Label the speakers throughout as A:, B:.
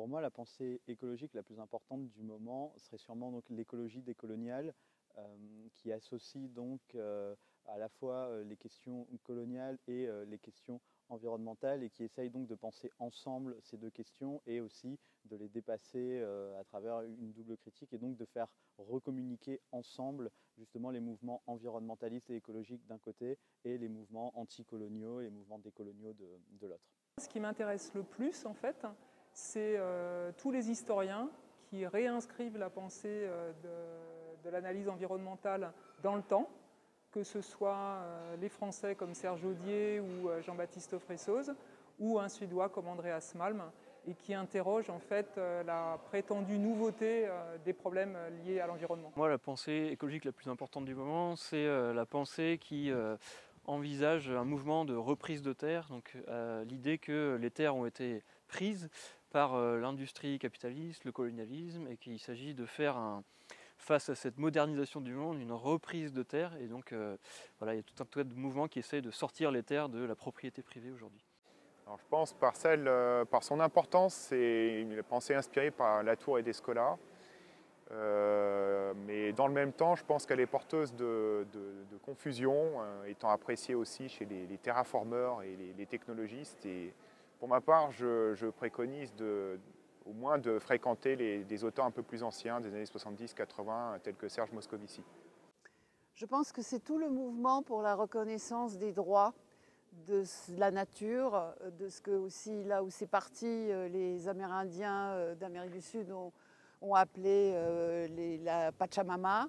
A: pour moi, la pensée écologique la plus importante du moment serait sûrement l'écologie décoloniale, qui associe donc à la fois les questions coloniales et les questions environnementales et qui essaye donc de penser ensemble ces deux questions et aussi de les dépasser à travers une double critique et donc de faire recommuniquer ensemble justement les mouvements environnementalistes et écologiques d'un côté et les mouvements anticoloniaux et mouvements décoloniaux de l'autre.
B: Ce qui m'intéresse le plus en fait, c'est euh, tous les historiens qui réinscrivent la pensée euh, de, l'analyse environnementale dans le temps, que ce soit euh, les Français comme Serge Audier ou Jean-Baptiste Fressoz, ou un Suédois comme Andreas Malm, et qui interroge en fait la prétendue nouveauté des problèmes liés à l'environnement.
C: Moi, la pensée écologique la plus importante du moment, c'est la pensée qui envisage un mouvement de reprise de terre, donc l'idée que les terres ont été prises par euh, l'industrie capitaliste, le colonialisme, et qu'il s'agit de faire face à cette modernisation du monde, une reprise de terre. Et donc, euh, voilà, il y a tout un tas de mouvements qui essayent de sortir les terres de la propriété privée aujourd'hui.
D: je pense par, euh, par son importance, c'est une pensée inspirée par Latour et Descola. mais dans le même temps, je pense qu'elle est porteuse de, confusion, étant appréciée aussi chez les, terraformeurs et les, technologistes. Pour ma part, je, préconise au moins de fréquenter des auteurs un peu plus anciens, des années 70-80, tels que Serge Moscovici.
E: Je pense que c'est tout le mouvement pour la reconnaissance des droits de la nature, de ce que aussi là où c'est parti, euh, les Amérindiens euh, d'Amérique du Sud ont, appelé euh, la Pachamama,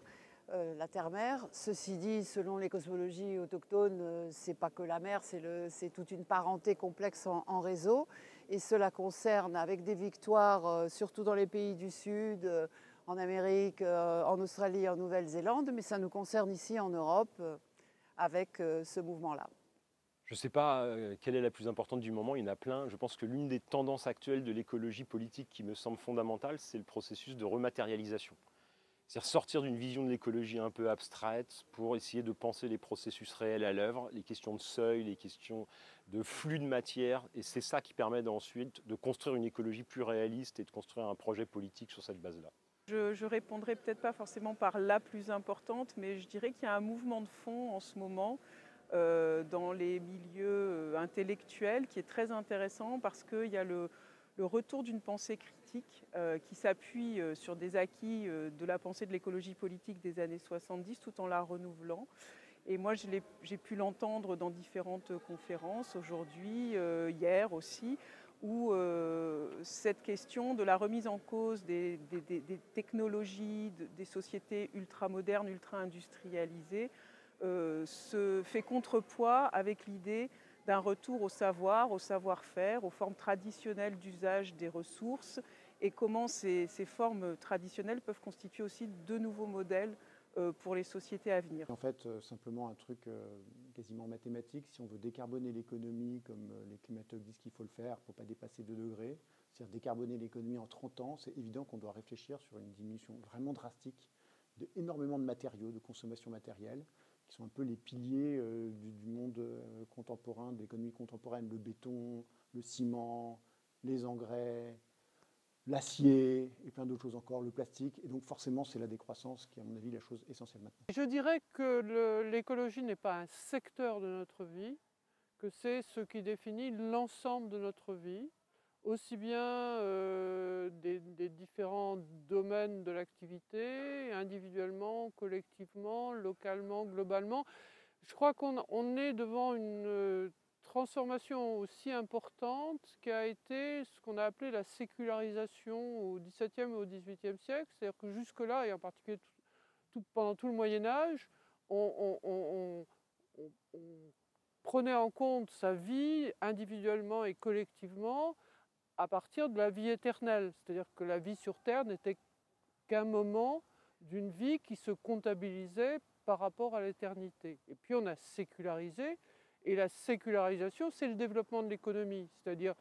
E: euh, la terre-mère. Ceci dit, selon les cosmologies autochtones, euh, c'est pas que la mer, c'est toute une parenté complexe en, réseau. Et cela concerne, avec des victoires, euh, surtout dans les pays du Sud, en Amérique, en Australie, en Nouvelle-Zélande, mais ça nous concerne ici en Europe avec ce mouvement-là.
F: Je ne sais pas quelle est la plus importante du moment, il y en a plein. Je pense que l'une des tendances actuelles de l'écologie politique qui me semble fondamentale, c'est le processus de rematérialisation. C'est-à-dire sortir d'une vision de l'écologie un peu abstraite pour essayer de penser les processus réels à l'œuvre, les questions de seuil, les questions de flux de matière. Et c'est ça qui permet ensuite de construire une écologie plus réaliste et de construire un projet politique sur cette base-là.
B: Je, je répondrai peut-être pas forcément par la plus importante, mais je dirais qu'il y a un mouvement de fond en ce moment euh, dans les milieux euh, intellectuels qui est très intéressant parce qu'il y a le, le retour d'une pensée critique euh, qui s'appuie euh, sur des acquis euh, de la pensée de l'écologie politique des années 70 tout en la renouvelant. Et moi, j'ai pu l'entendre dans différentes conférences aujourd'hui, hier aussi, où cette question de la remise en cause des, des technologies, des sociétés ultra-modernes, ultra-industrialisées, se fait contrepoids avec l'idée d'un retour au savoir, au savoir-faire, aux formes traditionnelles d'usage des ressources et comment ces, formes traditionnelles peuvent constituer aussi de nouveaux modèles euh, pour les sociétés à venir.
G: En fait, euh, simplement un truc euh, quasiment mathématique, si on veut décarboner l'économie comme les climatologues disent qu'il faut le faire pour ne pas dépasser 2 degrés, c'est-à-dire décarboner l'économie en 30 ans, c'est évident qu'on doit réfléchir sur une diminution vraiment drastique de énormément de matériaux, de consommation matérielle qui sont un peu les piliers du, monde contemporain, de l'économie contemporaine, le béton, le ciment, les engrais, l'acier et plein d'autres choses encore, le plastique. Et donc forcément, c'est la décroissance qui est à mon avis la chose essentielle maintenant.
H: Je dirais que l'écologie n'est pas un secteur de notre vie, que c'est ce qui définit l'ensemble de notre vie aussi bien euh, des, différents domaines de l'activité, individuellement, collectivement, localement, globalement. Je crois qu'on est devant une transformation aussi importante qu'a été ce qu'on a appelé la sécularisation au XVIIe et au XVIIIe siècle. C'est-à-dire que jusque-là, et en particulier pendant tout le Moyen Âge, on prenait en compte sa vie individuellement et collectivement à partir de la vie éternelle. C'est-à-dire que la vie sur Terre n'était qu'un moment d'une vie qui se comptabilisait par rapport à l'éternité. Et puis on a sécularisé, et la sécularisation, c'est le développement de l'économie, c'est-à-dire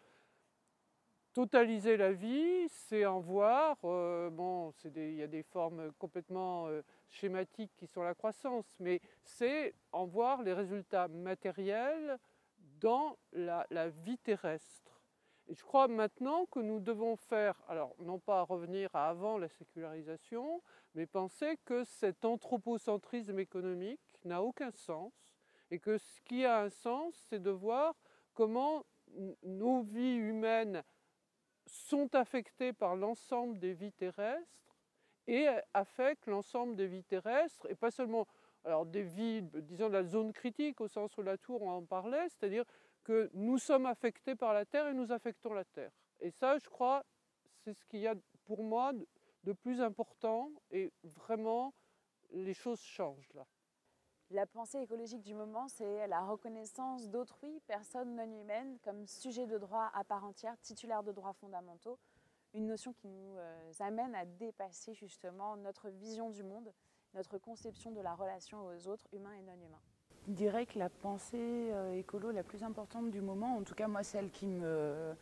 H: totaliser la vie, c'est en voir, euh, bon, il y a des formes complètement euh, schématiques qui sont la croissance, mais c'est en voir les résultats matériels dans la vie terrestre. Et je crois maintenant que nous devons faire, alors non pas revenir à avant la sécularisation, mais penser que cet anthropocentrisme économique n'a aucun sens et que ce qui a un sens, c'est de voir comment nos vies humaines sont affectées par l'ensemble des vies terrestres et affectent l'ensemble des vies terrestres, et pas seulement alors des vies, disons de la zone critique au sens où la tour en parlait, c'est-à-dire que nous sommes affectés par la Terre et nous affectons la Terre. Et ça, je crois, c'est ce qu'il y a pour moi de plus important et vraiment les choses changent là.
I: La pensée écologique du moment, c'est la reconnaissance d'autrui, personne non humaine, comme sujet de droit à part entière, titulaire de droits fondamentaux, une notion qui nous euh, amène à dépasser justement notre vision du monde, notre conception de la relation aux autres, humains et non humains.
J: Je dirais que la pensée euh, écolo la plus importante du moment, en tout cas moi celle qui me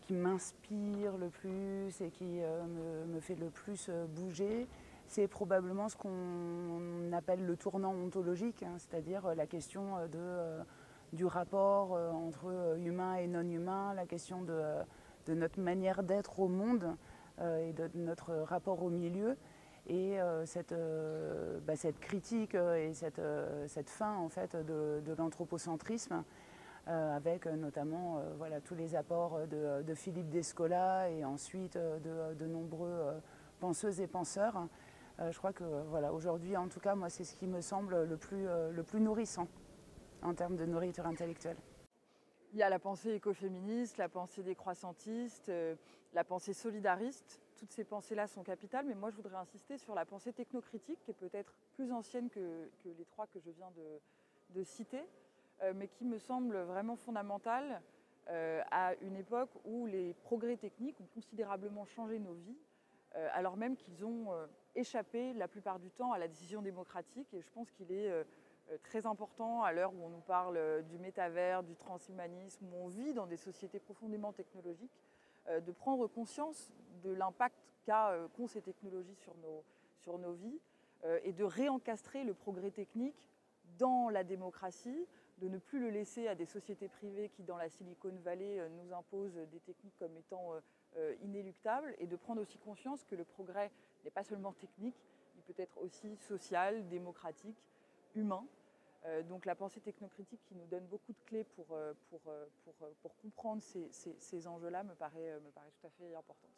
J: qui m'inspire le plus et qui euh, me, me, fait le plus bouger, c'est probablement ce qu'on appelle le tournant ontologique, hein, c'est-à-dire euh, la question euh, euh, du rapport entre humain et non humain, la question de, notre manière d'être au monde et de notre rapport au milieu. Et cette, bah, cette, critique et cette, fin en fait de, l'anthropocentrisme, avec notamment tous les apports de, Philippe Descola et ensuite de, nombreux penseuses et penseurs, je crois que voilà, aujourd'hui, en tout cas, moi, c'est ce qui me semble le plus, euh, le plus nourrissant en termes de nourriture intellectuelle.
K: Il y a la pensée écoféministe, la pensée décroissantiste, euh, la pensée solidariste. Toutes ces pensées-là sont capitales, mais moi je voudrais insister sur la pensée technocritique, qui est peut-être plus ancienne que, les trois que je viens de, citer, euh, mais qui me semble vraiment fondamentale euh, à une époque où les progrès techniques ont considérablement changé nos vies, euh, alors même qu'ils ont échapper la plupart du temps à la décision démocratique. Et je pense qu'il est euh, euh, très important à l'heure où on nous parle euh, du métavers, du transhumanisme, où on vit dans des sociétés profondément technologiques, de prendre conscience de l'impact qu'ont ces technologies sur nos, sur nos vies et de réencastrer le progrès technique dans la démocratie, de ne plus le laisser à des sociétés privées qui, dans la Silicon Valley, nous imposent des techniques comme étant inéluctables, et de prendre aussi conscience que le progrès n'est pas seulement technique, il peut être aussi social, démocratique, humain. Euh, donc la pensée technocritique qui nous donne beaucoup de clés pour, euh, euh, pour, pour comprendre ces, ces, ces enjeux-là me paraît, me paraît tout à fait importante.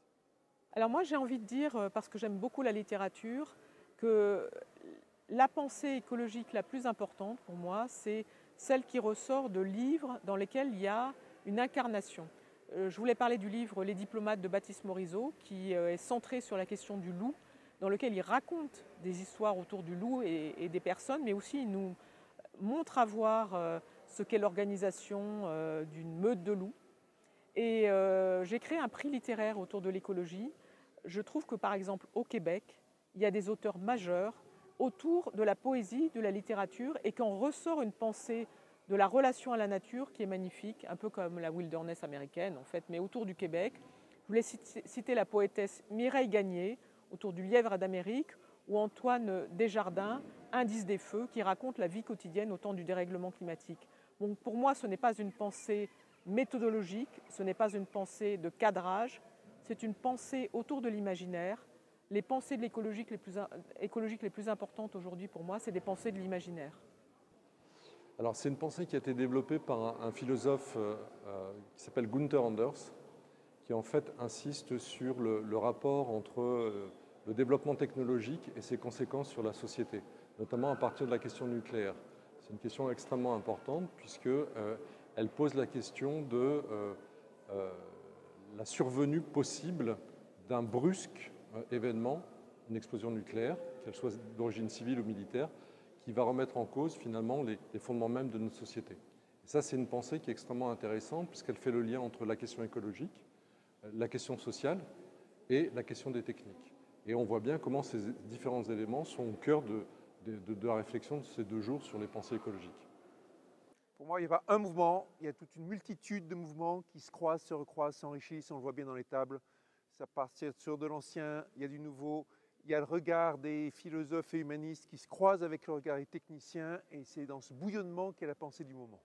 L: Alors moi j'ai envie de dire, parce que j'aime beaucoup la littérature, que la pensée écologique la plus importante pour moi, c'est celle qui ressort de livres dans lesquels il y a une incarnation. Euh, je voulais parler du livre Les diplomates de Baptiste Morisot, qui euh, est centré sur la question du loup, dans lequel il raconte des histoires autour du loup et, des personnes, mais aussi il nous montre à voir euh, ce qu'est l'organisation d'une meute de loups. Et j'ai créé un prix littéraire autour de l'écologie. Je trouve que par exemple au Québec, il y a des auteurs majeurs autour de la poésie, de la littérature, et qu'en ressort une pensée de la relation à la nature qui est magnifique, un peu comme la wilderness américaine en fait, mais autour du Québec. Je voulais citer la poétesse Mireille Gagné autour du lièvre d'Amérique ou Antoine Desjardins, Indice des feux, qui raconte la vie quotidienne au temps du dérèglement climatique. Donc pour moi, ce n'est pas une pensée méthodologique, ce n'est pas une pensée de cadrage, c'est une pensée autour de l'imaginaire. Les pensées de écologiques les plus importantes aujourd'hui pour moi, c'est des pensées de l'imaginaire.
M: Alors c'est une pensée qui a été développée par un, philosophe euh, euh, qui s'appelle Gunther Anders, qui en fait insiste sur le, rapport entre euh, le développement technologique et ses conséquences sur la société, notamment à partir de la question nucléaire. C'est une question extrêmement importante puisque elle pose la question de la survenue possible d'un brusque événement, une explosion nucléaire, qu'elle soit d'origine civile ou militaire, qui va remettre en cause finalement les, fondements même de notre société. Et ça, c'est une pensée qui est extrêmement intéressante puisqu'elle fait le lien entre la question écologique, euh, la question sociale et la question des techniques. Et on voit bien comment ces différents éléments sont au cœur de, la réflexion de ces deux jours sur les pensées écologiques.
N: Pour moi, il n'y a pas un mouvement, il y a toute une multitude de mouvements qui se croisent, se recroisent, s'enrichissent, on le voit bien dans les tables. Ça part sur de l'ancien, il y a du nouveau, il y a le regard des philosophes et humanistes qui se croisent avec le regard des techniciens, et c'est dans ce bouillonnement qu'est la pensée du moment.